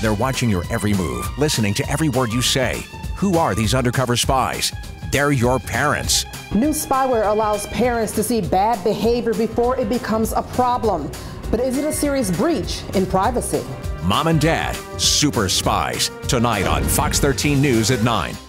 They're watching your every move, listening to every word you say. Who are these undercover spies? They're your parents. New spyware allows parents to see bad behavior before it becomes a problem. But is it a serious breach in privacy? Mom and Dad, Super Spies, tonight on Fox 13 News at 9.